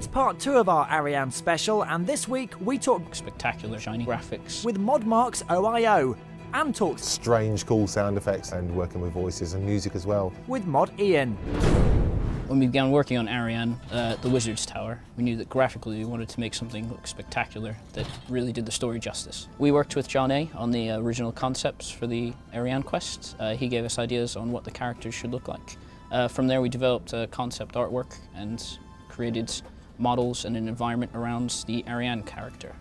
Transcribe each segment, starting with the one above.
It's part two of our Ariane special, and this week we talk spectacular shiny graphics with Mod Marx0i0 and talk strange, cool sound effects and working with voices and music as well with Mod Ian. When we began working on Ariane, uh, the Wizard's Tower, we knew that graphically we wanted to make something look spectacular that really did the story justice. We worked with John A. on the original concepts for the Ariane quest. Uh, he gave us ideas on what the characters should look like. Uh, from there we developed a concept artwork and created models and an environment around the Ariane character.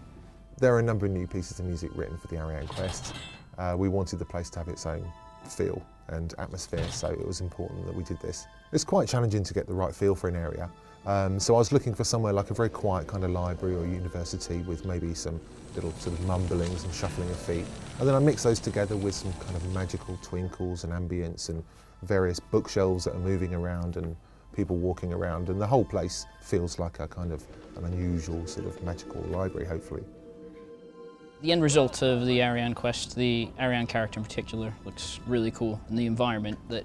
There are a number of new pieces of music written for the Ariane quest. Uh, we wanted the place to have its own feel and atmosphere, so it was important that we did this. It's quite challenging to get the right feel for an area, um, so I was looking for somewhere like a very quiet kind of library or university with maybe some little sort of mumblings and shuffling of feet. And then I mixed those together with some kind of magical twinkles and ambience and various bookshelves that are moving around and people walking around. And the whole place feels like a kind of an unusual sort of magical library, hopefully. The end result of the Ariane quest, the Ariane character in particular, looks really cool. And the environment that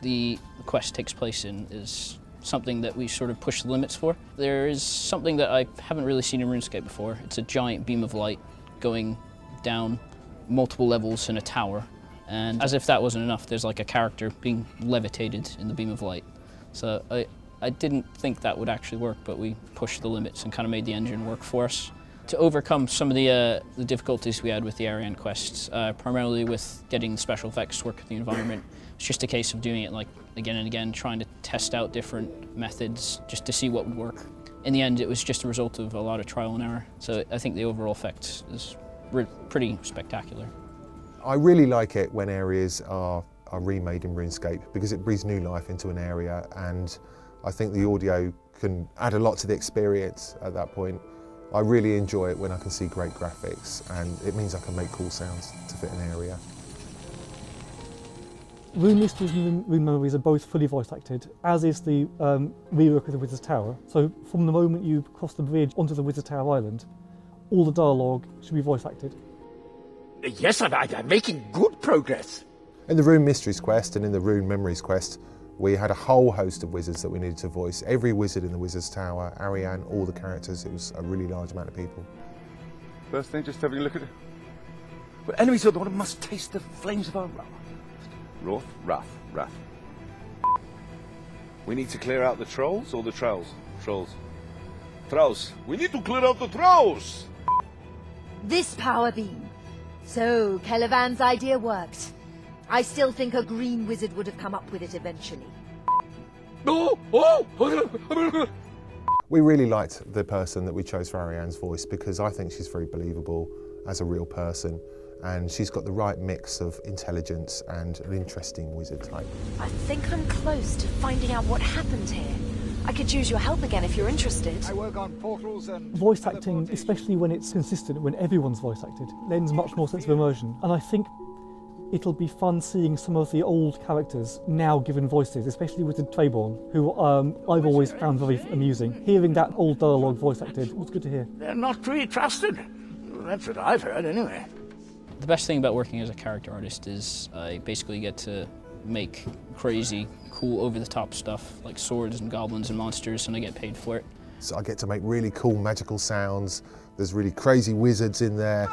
the quest takes place in is something that we sort of push the limits for. There is something that I haven't really seen in RuneScape before. It's a giant beam of light going down multiple levels in a tower. And as if that wasn't enough, there's like a character being levitated in the beam of light. So I, I didn't think that would actually work, but we pushed the limits and kind of made the engine work for us to overcome some of the, uh, the difficulties we had with the Ariane quests, uh, primarily with getting the special effects to work with the environment. It's just a case of doing it like again and again, trying to test out different methods just to see what would work. In the end, it was just a result of a lot of trial and error. So I think the overall effect is pretty spectacular. I really like it when areas are, are remade in RuneScape because it breathes new life into an area and I think the audio can add a lot to the experience at that point. I really enjoy it when I can see great graphics and it means I can make cool sounds to fit an area. Rune Mysteries and Rune Memories are both fully voice acted, as is the um, rework of the Wizard's Tower. So from the moment you cross the bridge onto the Wizard's Tower Island, all the dialogue should be voice acted. Yes, I'm, I'm making good progress. In the Rune Mysteries quest and in the Rune Memories quest, we had a whole host of wizards that we needed to voice. Every wizard in the Wizard's Tower, Ariane, all the characters, it was a really large amount of people. First thing, just having a look at it. But enemies of the one must taste the flames of our wrath. Wrath, wrath, wrath. We need to clear out the trolls or the trolls? Trolls. Trolls. We need to clear out the trolls! This power beam. So, Calivan's idea worked. I still think a green wizard would have come up with it eventually. Oh, oh. oh we really liked the person that we chose for Ariane's voice because I think she's very believable as a real person and she's got the right mix of intelligence and an interesting wizard type. I think I'm close to finding out what happened here. I could use your help again if you're interested. I work on portals and... Voice acting, especially when it's consistent, when everyone's voice acted, lends much more sense of immersion. And I think it'll be fun seeing some of the old characters now given voices, especially with the Traiborn, who um, I've always found very amusing. Hearing that old dialogue voice acted was good to hear. They're not to be trusted. That's what I've heard, anyway. The best thing about working as a character artist is I basically get to make crazy, cool, over-the-top stuff like swords and goblins and monsters, and I get paid for it. So I get to make really cool magical sounds. There's really crazy wizards in there.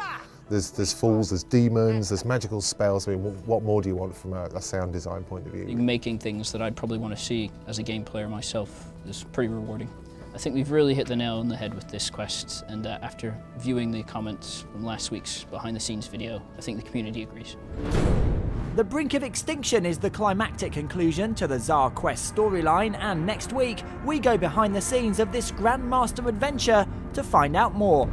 There's, there's fools, there's demons, there's magical spells. I mean, what more do you want from a, a sound design point of view? Making things that I'd probably want to see as a game player myself is pretty rewarding. I think we've really hit the nail on the head with this quest, and uh, after viewing the comments from last week's behind the scenes video, I think the community agrees. The brink of extinction is the climactic conclusion to the TzHaar Quest storyline, and next week we go behind the scenes of this Grandmaster adventure to find out more.